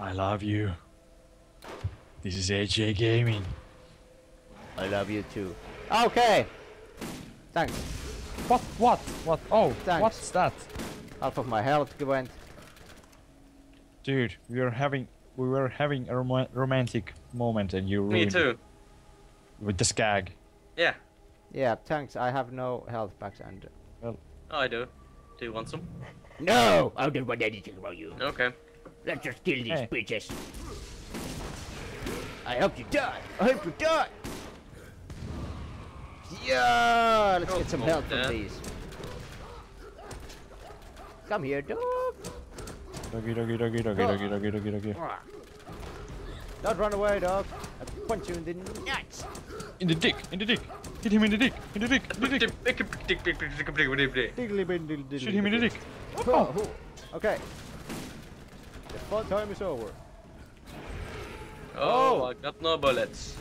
I love you. This is AJ Gaming. I love you too. Okay. Thanks. What? What? What? Oh, Thanks. what's that? Half of my health went. Dude, we were having we were having a rom- romantic moment and you ruined Me too. it with the skag. Yeah. Yeah, thanks. I have no health packs and. Oh, I do. Do you want some? No, I don't want anything about you. Okay. Let's just kill these Hey. bitches. I hope you die. I hope you die. Yeah, let's Oh, get some oh, help from these. Come here, dog. Doggy doggy doggy doggy doggy doggy doggy doggy. Don't run away, dog. I punch you in the nuts. In the dick, in the dick. Hit him in the dick, in the dick, in the dick. Diggly bin diddly Shoot him in the dick. Oh, oh. Okay. The fun time is over. Oh, Oh. I got no bullets.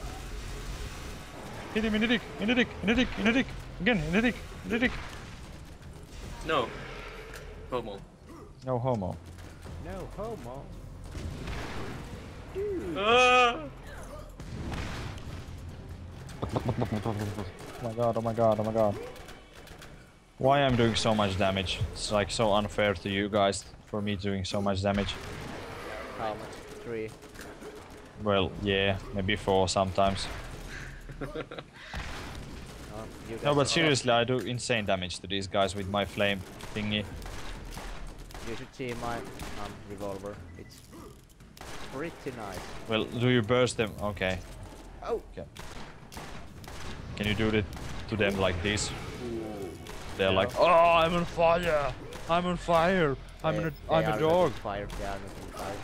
Hit him in the dick, in the dick, in the dick, in the dick. Again, in the dick, in the dick. No. Homo. No homo. No homo. Ah! Oh my god, oh my god, oh my god. Why I'm doing so much damage? It's like so unfair to you guys for me doing so much damage. How much? Three. Well, yeah, maybe four sometimes. Oh, No, but seriously, I do insane damage to these guys with my flame thingy. You should see my um, revolver. It's pretty nice. Well, do you burst them? Okay. Oh. Okay. Can you do it to them like this? They're like, oh, I'm on fire! I'm on fire! I'm, They- they I'm a dog! Fire. They are not on fire.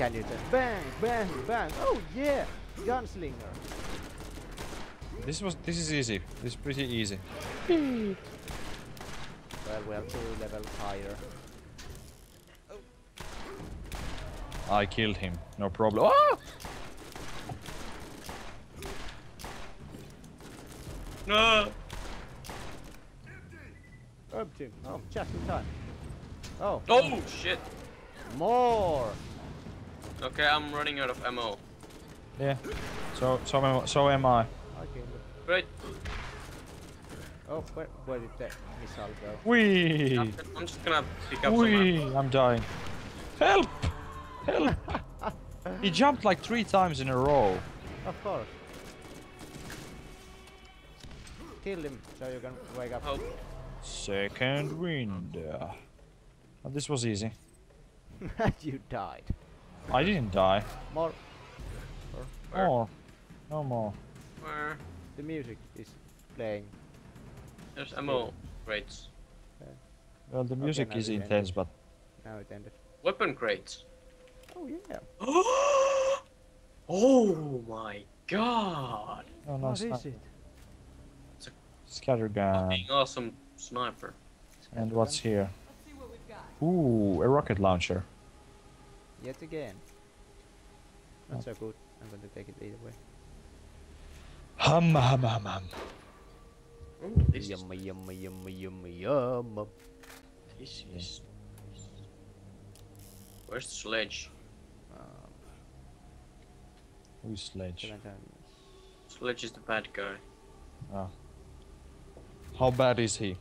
But can you just bang, bang, bang? Oh yeah, gunslinger. This was, this is easy. This is pretty easy. Well, we have two levels higher. I killed him, no problem. Oh! No! Empty. Oh, just in time. Oh, Oh, shit. more. Okay, I'm running out of ammo. Yeah. So, so, am, so am I. I killed him. Great. Oh, where, where did that missile go? Wee! I'm I'm just gonna pick up some Wee! ammo. I'm dying. Help! Help! he jumped like three times in a row. Of course. Kill him so you can wake up. Oh, Second wind. Oh, this was easy. you died. I didn't die. More. Where? More. No more. where? The music is playing. There's ammo crates. Well, the music now is you end intense, but Now it ended. Weapon crates. Oh yeah. oh my god! no, no, What it's is not. it? Scattergun. Awesome sniper. And what's here? Ooh, a rocket launcher. Yet again. Not Oh. so good. I'm going to take it either way. Hum hum hum hum. Ooh, this is, Yummy, yummy, yummy, yummy, yum. this is. Where's the sledge? Um, Who's sledge? Sledge is the bad guy. Ah. How bad is he?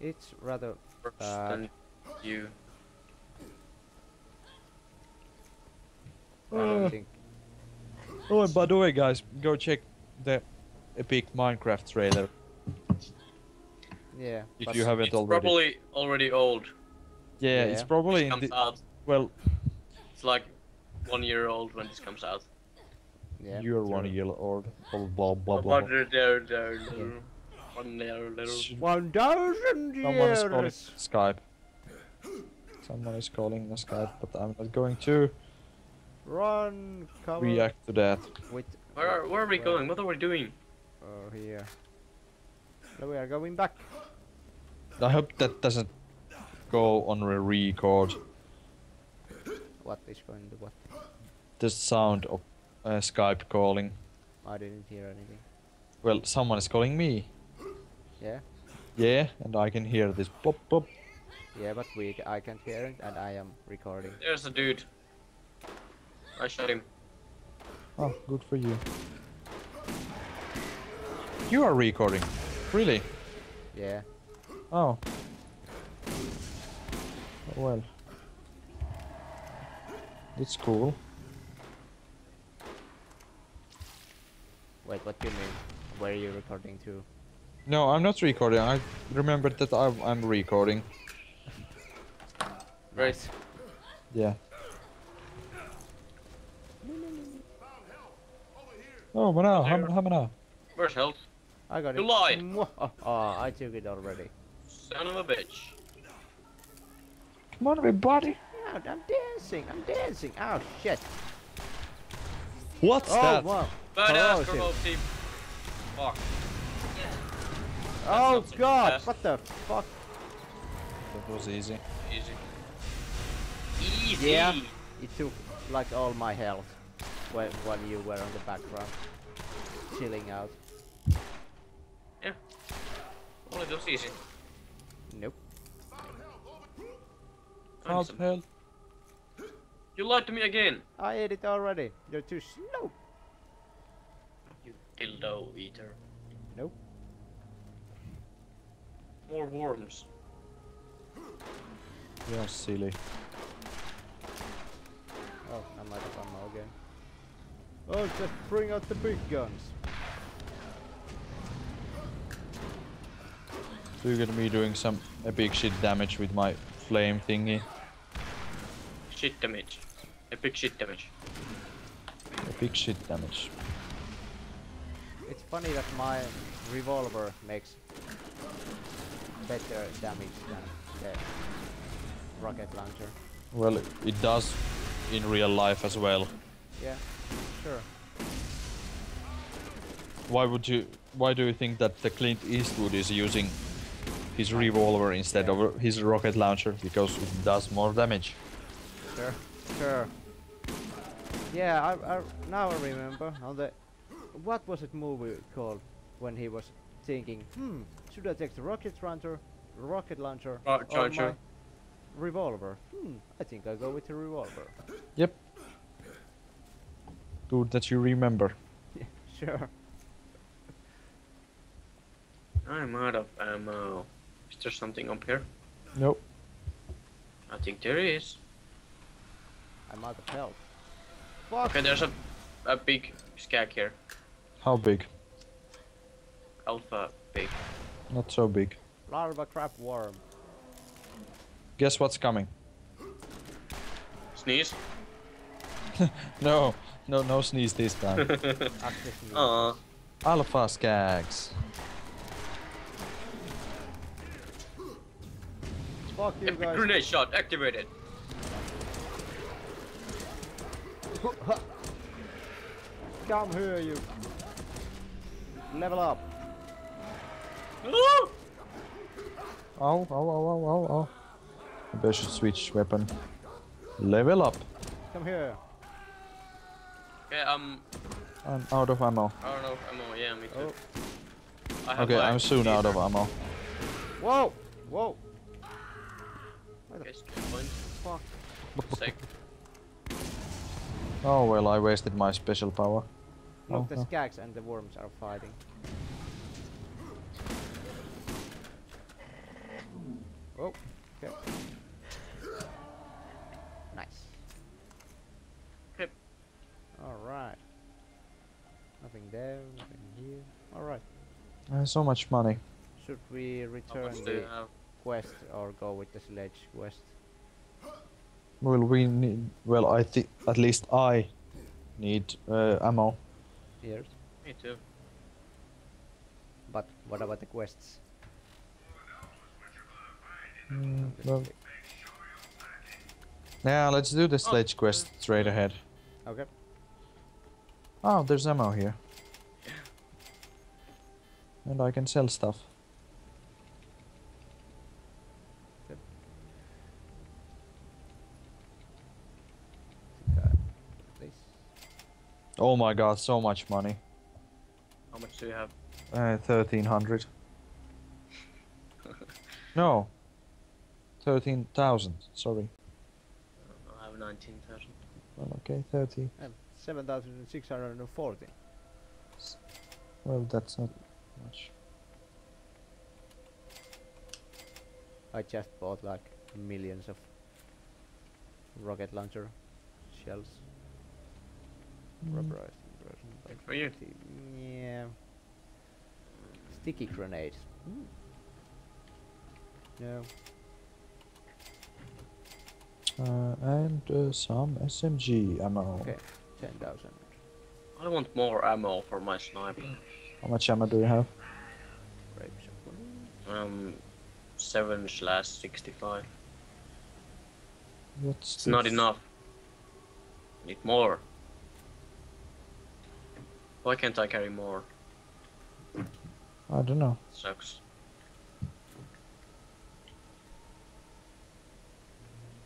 It's rather. Worse Bad. than you. I don't Uh. think. Oh, and by the way, guys, go check the epic Minecraft trailer Yeah. if you haven't It's already. probably already old. Yeah, it's probably in Comes the, out. well. It's like one year old when this comes out. Yeah. you're one year old. Blah blah blah blah. blah. One year little. Sh- One thousand Someone is calling. Skype. Someone is calling the Skype, but I'm not going to Run, cover. react to that. With. Where are, where are we Well, going? What are we doing? Oh, here. No, we are going back. I hope that doesn't go on a record. What is going to what? The sound of uh, Skype calling. I didn't hear anything. Well, someone is calling me. Yeah. Yeah, and I can hear this pop pop. Yeah, but we c- I can't hear it, and I am recording. There's a dude. I shot him. Oh, good for you. You are recording. Really? Yeah. Oh. Well. It's cool. Wait, what do you mean? Where are you recording to? No, I'm not recording. I remembered that I'm, I'm recording. Right. Yeah. Oh, mana, There. how mana? Where's health? I got You it. lied. Mwah. Oh, I took it already. Son of a bitch. Come on, everybody. Yeah, I'm dancing. I'm dancing. Oh shit. What's oh that? wow. Badass Corrosive. corrosive. Fuck. Oh not so god. fast. What the fuck? That was easy. Easy. Easy. Yeah. It took like all my health when when you were on the background, chilling out. Yeah. Only those easy. Nope. Help, Handsome. help. You lied to me again. I ate it already. You're too slow. You dildo eater. Nope. More worms. You're silly. Oh, I'm out of ammo again. Oh, just bring out the big guns. So you're gonna be doing some epic shit damage with my flame thingy. Shit damage. Epic shit damage. Epic shit damage. It's funny that my revolver makes better damage than the rocket launcher. Well, it does in real life as well. Yeah, sure. Why would you? Why do you think that the Clint Eastwood is using his revolver instead Yeah. of his rocket launcher? Because it does more damage. Sure, sure. Yeah, I, I now I remember on the what was it movie called when he was thinking, hmm, should I take the rocket launcher, rocket launcher, Uh, or my revolver? Hmm, I think I'll go with the revolver. Yep. Good that you remember. Yeah, Sure. I'm out of ammo. Is there something up here? Nope. I think there is. I'm out of health. Fuck. Okay, there's a a big skag here. How big? Alpha big. Not so big. Larva crab worm. Guess what's coming? Sneeze. No, no, no sneeze this time. Access me. Aw. Alpha skags. Fuck you Epic guys. grenade shot activated. Come here, you. Level up. Woo! Oh, oh, oh, oh, oh, oh. Maybe I should switch weapon. Level up. Come here. Okay, um, I'm out of ammo. I don't know ammo. Yeah, me too. Oh. I have Okay, I'm soon out of ammo. Whoa! Whoa! Okay, still. Fuck. Sick. Oh well, I wasted my special power. Look, Oh, the no. skags and the worms are fighting. Oh, okay. Nice. Yep. Alright. Nothing there, nothing here. Alright. Uh, so much money. Should we return much do the have? quest or go with the sledge quest? Well, we need. Well, I think at least I need uh, ammo. Yes. Me too. But what about the quests? Mm, well, yeah, let's do the sledge quest straight ahead. Okay. Oh, there's ammo here. And I can sell stuff. Oh my god, so much money. How much do you have? Uh, 1300. no. 13,000. Sorry. I have 19,000. Well, okay, 30. And 7,640. Well, that's not much. I just bought like millions of rocket launcher shells. Mm. Rubberized version, but For you. sti- Yeah. Sticky grenades. Mm. No. Uh, and uh, some SMG ammo. Okay. 10,000. I want more ammo for my sniper. How much ammo do you have? Um, 7 slash 65. What's It's not this? enough. Need more. Why can't I carry more? I don't know. Sucks.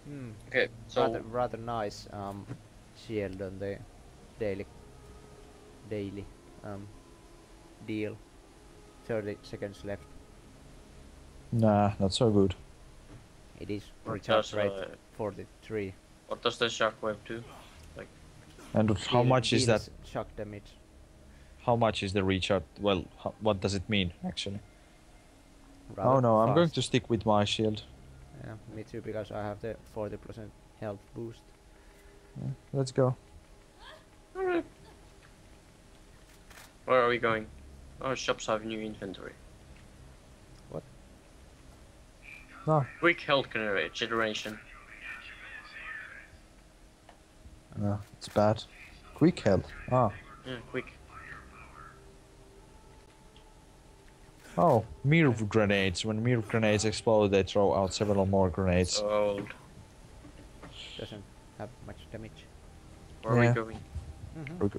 Hmm. Okay, so rather, rather nice um, shield on the daily daily um, deal. 30 seconds left. Nah, not so good. It is what recharge rate uh, 43. what does the shockwave do? And how Deal- much is that? Shock damage. How much is the recharge? Well, ho- what does it mean actually? oh rather no, I'm going to stick with my shield. Yeah, me too, because I have the 40% health boost. Yeah, let's go. Alright. Where are we going? Oh, shops have new inventory. What? No, Quick health generate generation. no, it's bad. Quick health. Ah. Yeah, quick. Oh, mirror grenades. When mirror grenades explode, they throw out several more grenades. So old. Doesn't have much damage. Where are Yeah. we going? Mhm. We're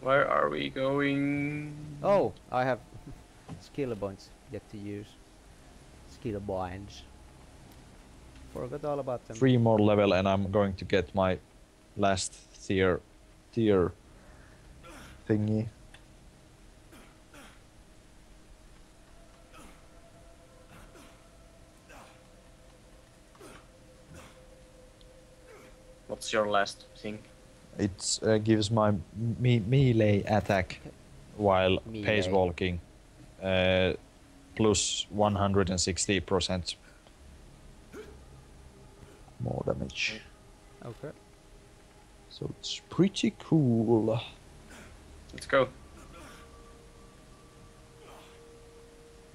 Where are we going? Oh, I have skill points yet to use. Skill binds. Forgot all about them. Three more level, and I'm going to get my last tier, tier thingy. What's your last thing? It uh, gives my me- melee attack while pace walking uh, plus 160% more damage. Okay. So it's pretty cool. Let's go.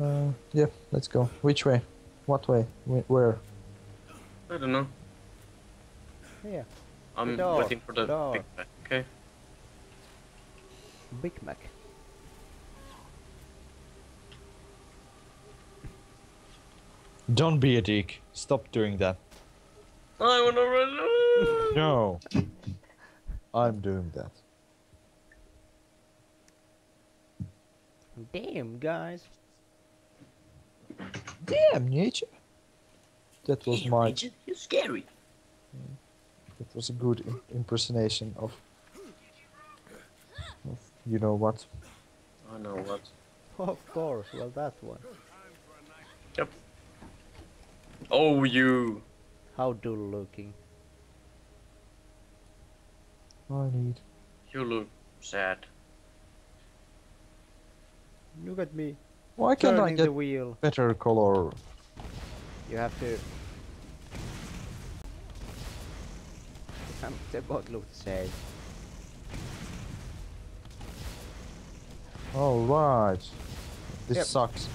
Uh, yeah, let's go. Which way? What way? Wh- Where? I don't know. Yeah. I'm door, waiting for the door. big Mac. Okay. Big Mac. Don't be a dick. Stop doing that. I wanna run. No. I'm doing that. Damn, guys. Damn, nature. That was my. Nature. You're scary. That was a good impersonation of. of you know what? I know what. Of course, well that one. Yep. Oh, you. How dull looking. I need. You look sad. Look at me. Why can't I Turning get the wheel. better color? You have to. Um, they both look the same. All right. This Yep. sucks.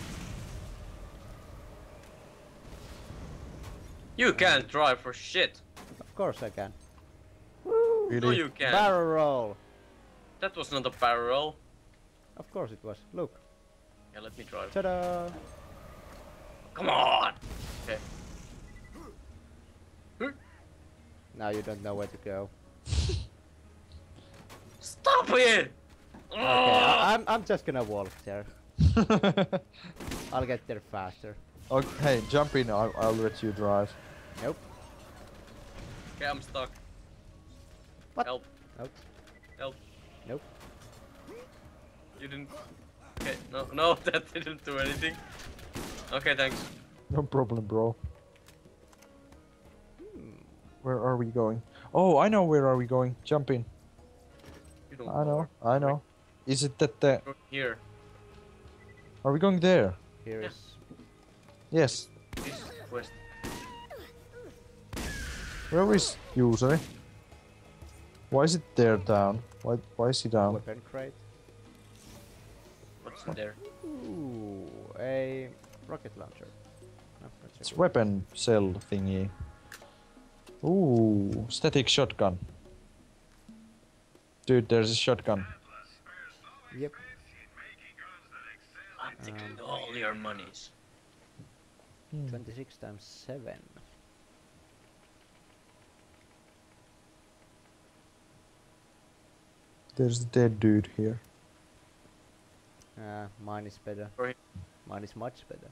You can't drive for shit. Of course I can. No, Really? you can't. Barrel roll. That was not a barrel. Of course it was. Look. Yeah, let me drive. Ta-da! Come on. Okay. Now you don't know where to go. Stop it. Okay, Ah! I, I'm I'm just gonna walk there. I'll get there faster. okay, jump in. I'll, I'll let you drive. Nope. Okay, I'm stuck. What? Help. Nope. Help. Nope. You didn't. Okay, no, no, that didn't do anything. Okay, thanks. No problem, bro. Where are we going? Oh, I know where are we going. Jump in. I know. I know. Is it that the? Go Here. Are we going there? Here Yeah. is Yes. This quest. Where is Juuseri? Why is it there down? Why? Why is he down? weapon crate. What's in there? Ooh, a rocket launcher. No, that's a It's weapon cell thingy. Ooh, static shotgun. Dude, there's a shotgun. Yep. I'm taking all your monies. Hmm. 26 times 7. There's the dead dude here. Uh, mine is better. Right. Mine is much better.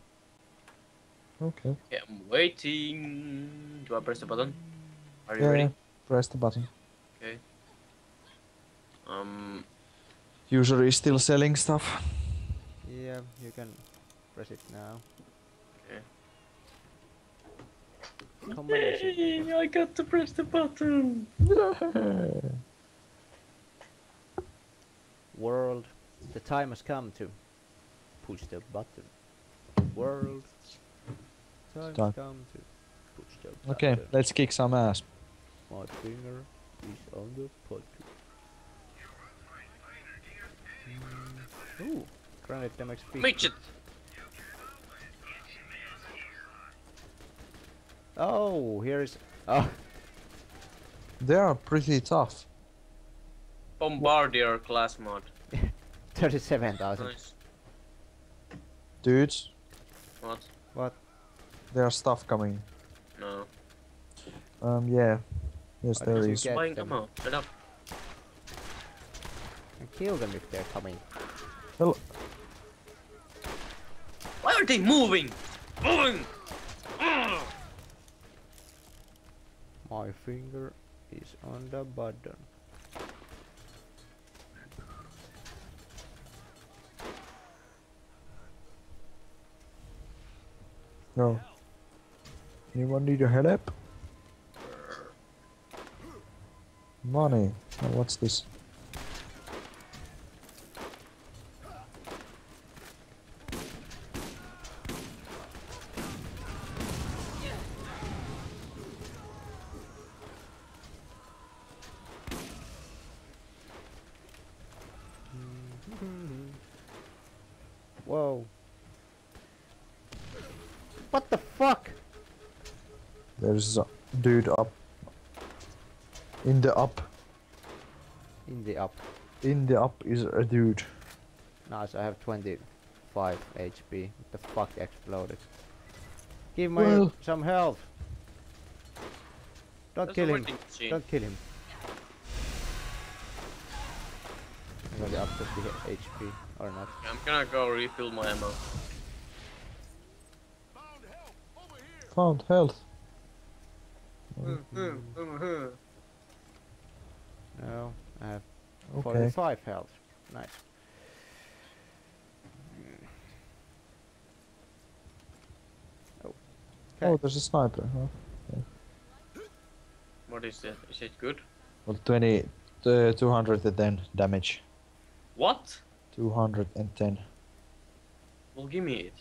Okay. Okay, I'm waiting. Do I press the button? Are you Yeah, ready? press the button. Okay. Um, User is still selling stuff. Yeah, you can press it now. Okay. Combination. I got to press the button. World, the time has come to push the button. World, time Done. has come to push the okay, let's kick some ass. My finger is on the button. Mm. Ooh, grenade damage 50. Midget. Oh, here is. Oh, They are pretty tough. Bombardier class mod. 37,000. Nice. Dudes, What? What? there's stuff coming. No. Um, yeah. Yes, Why there did you is. get Buying them? ammo. Shut up. And kill them if they're coming. Well, Why are they moving? Moving! Mm. My finger is on the button. no. Anyone need your help? Money. Oh, what's this? Whoa. What the fuck? There's a dude up. In the up. In the up. In the up is a dude. Nice, I have 25 HP. What the fuck exploded? Give me Well- some health. Don't That's kill him. machine. Don't kill him. I'm gonna up to the HP or not. I'm gonna go refill my ammo. Found health. Mm-hmm, mm-hmm. No, I have Okay. 45 health. Nice. Oh. Oh, Okay. there's a sniper. Huh? What is it? Is it good? Well, 20, uh, 210 damage. What? 210. Well, give me it.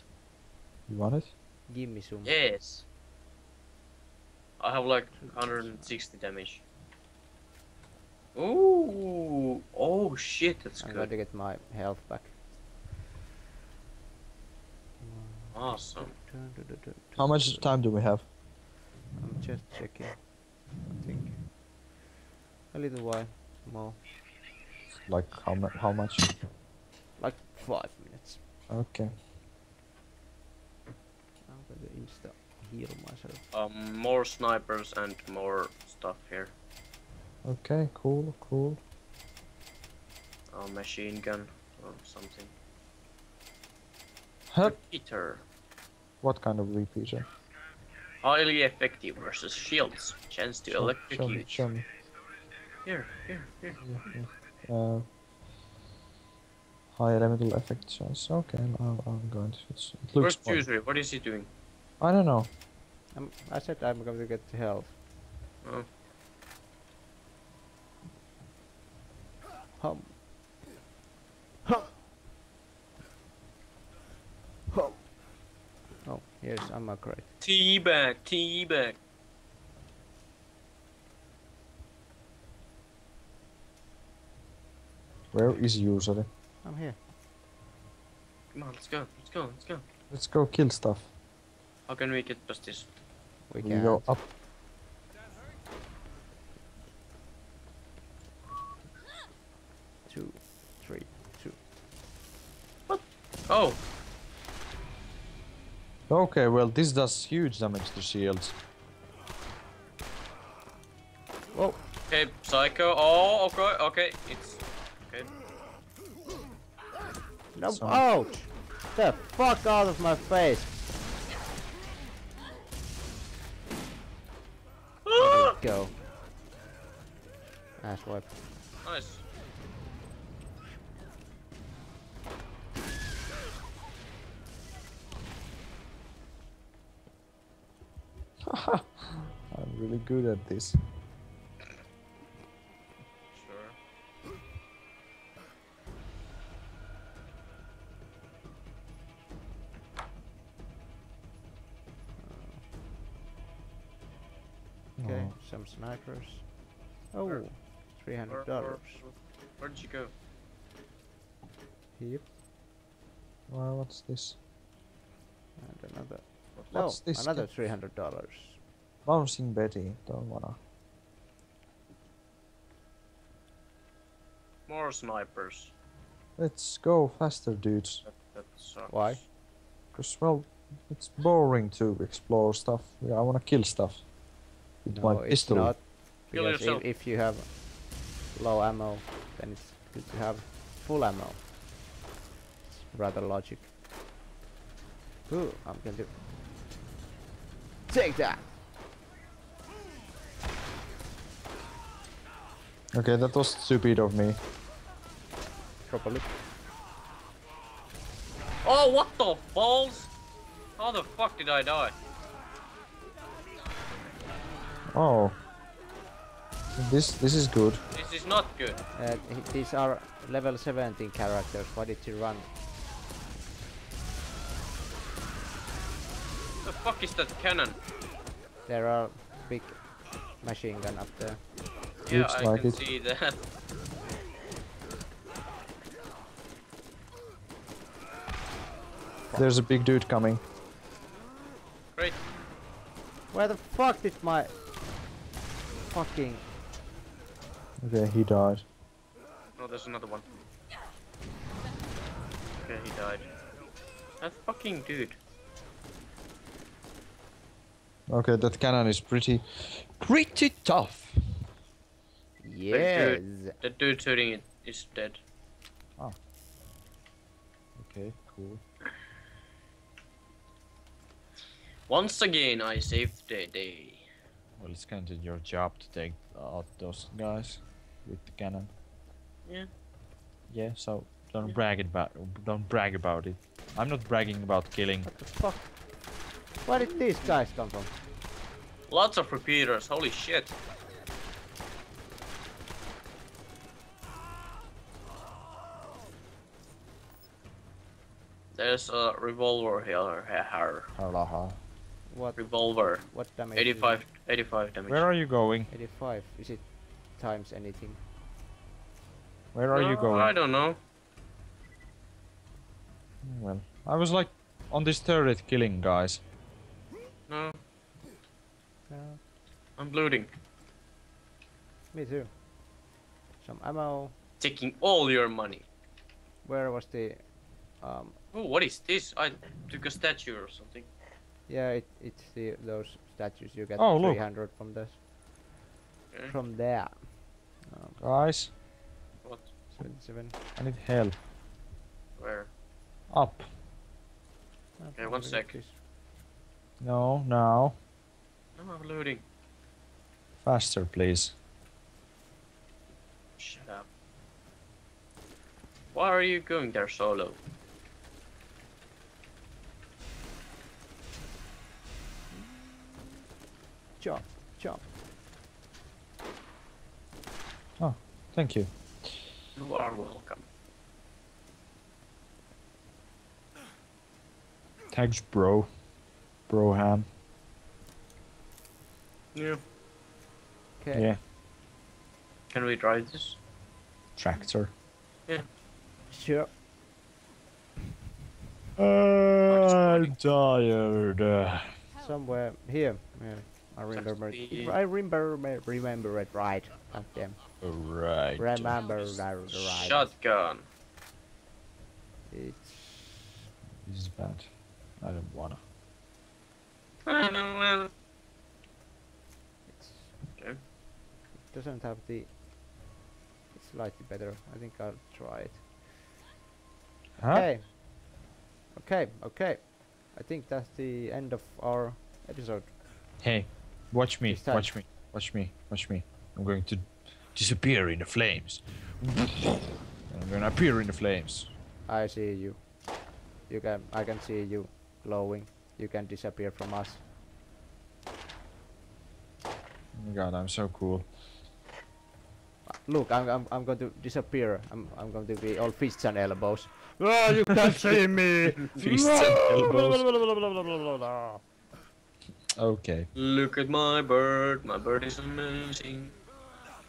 You want it? Give me some. Yes. I have like 160 damage. Ooh. Oh shit, that's good. I'm going to get my health back. Awesome. How much time do we have? I'm just checking. I think a little while more, Like how mu- how much? like five minutes. Okay. I'm going to insta heal myself. Um, more snipers and more stuff here. Okay. Cool. Cool. A machine gun or something. Huh? Repeater. What kind of repeater? Highly effective versus shields. Chance to Show- electrocute. Show me. Show me. Here, here, here. Yeah, yeah. Uh, high elemental effect chance. Okay, I'm, I'm going to. It's, it looks. First fun. user, what is he doing? I don't know. I'm, I said I'm going to get the health. Oh. Hum. Hum. Hum. Oh, here's ammo crate. Teabag, teabag. Where is Juuseri? I'm here. Come on, let's go, let's go, let's go. Let's go kill stuff. How can we get past this? We We can go up. Two, three, two. Oh, Okay, well this does huge damage to shields. Whoa! okay, Psycho. Oh, okay, okay. It's okay. No! Some- Ouch! The fuck out of my face! Go. Ass wipe. Nice. really good at this. Sure. Okay, oh. some snipers. Oh, where, $300. Where, where, where did you go? Here. Well, what's this? And another. What's oh, this? Another $300. Mam sin Betty, tuommoina. More snipers. Let's go faster, dudes. That, that sucks. Why? Because, well, it's boring to explore stuff. Yeah, I want to kill stuff. With no, my pistol. Not, kill yourself. If, if, you have low ammo, then it's good to have full ammo. It's rather logic. Ooh, I'm going to take that. Okay, that was stupid of me. Probably. Oh, what the balls? How the fuck did I die? Oh. This this is good. This is not good. Uh, these are level 17 characters. Why did you run? What the fuck is that cannon? There are big machine gun up there. Yeah, Looks I like can it. see that. There's a big dude coming. Great. Where the fuck did my fucking Okay, he died. No, there's another one. Okay, he died. That fucking dude. Okay, that cannon is pretty, pretty tough. Yes? The dude shooting it is dead. Oh. Okay, cool. Once again, I saved the day. Well, it's kind of your job to take out those guys with the cannon. Yeah. Yeah, so don't Yeah. brag about don't brag about it. I'm not bragging about killing. What the fuck? Where did these guys come from? Lots of repeaters, holy shit. There's a revolver here. here. Halaha. What Revolver. what damage? 85, 85 damage. Where are you going? 85. Is it times anything? Where are you Uh, going? I don't know. Well, I was like on this turret killing guys. No, Uh, I'm looting. me too. Some ammo. Taking all your money. Where was the um Oh, what is this? I took a statue or something. yeah it it's the those statues you get Oh, look. 300 from this Okay. from there. Um, Guys, What? 77. I need help. Where? Up. Okay, one probably sec. this. No, now. No, I'm looting. Faster, please. Shut up. Why are you going there solo? Jump, jump. Oh, thank you. You are welcome. Thanks, bro. Broham. Yeah. Okay. Yeah. Can we drive this? Tractor. Yeah. Sure. I'm tired. Uh, Somewhere here. Yeah. I remember. the- I remember remember it right. God damn. right. Remember that right. Shotgun. It's This is bad. I don't wanna. I don't wanna. it's Okay. it doesn't have the it's slightly better. I think I'll try it. Huh? Okay. Okay, okay. I think that's the end of our episode. Hey, watch me, watch me, watch me, watch me. I'm going to disappear in the flames. I'm gonna appear in the flames. I see you. You can I can see you glowing. You can disappear from us. Oh god, I'm so cool. Look, I'm I'm, I'm going to disappear. I'm I'm going to be all fists and elbows. Oh, you can't see me. Fists and elbows. Okay. Look at my bird. My bird is amazing.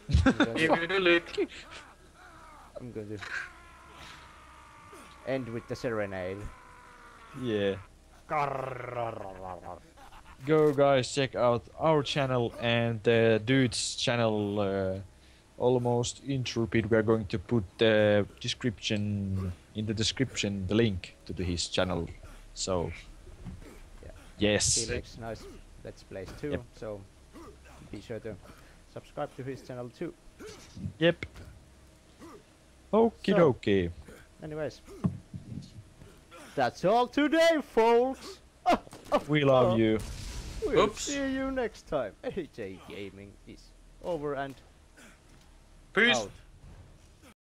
I'm Give going it a lick. I'm going to end with the serenade. Yeah. Go guys, check out our channel and the dude's channel. Uh, almost intrepid. We are going to put the description in the description the link to the, his channel. So. Yeah. Yes. He makes nice let's plays too. Yep. So be sure to subscribe to his channel too. Yep. Okie So- dokie. Anyways, that's all today, folks. We love Oh. you. We'll Oops. see you next time. AJ Gaming is over and Peace. out.